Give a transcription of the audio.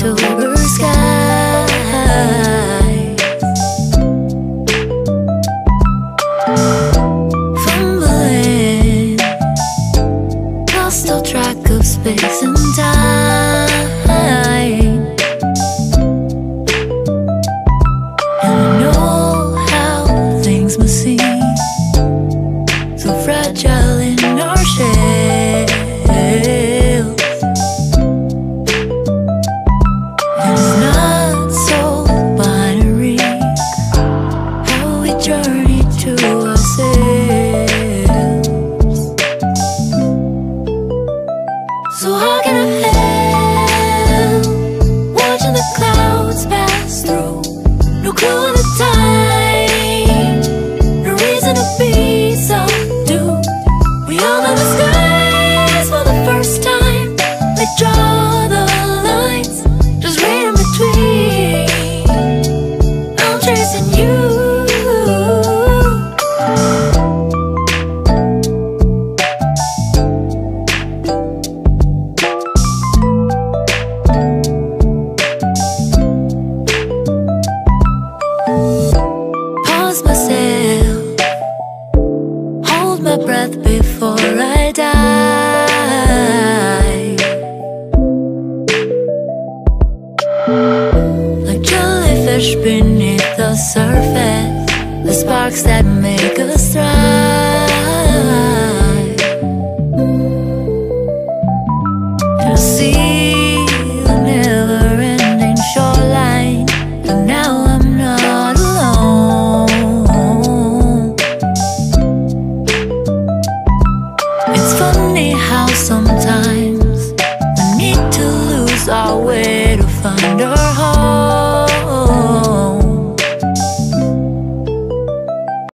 October sky. So hard. before I die. Like jellyfish beneath the surface The sparks that sometime.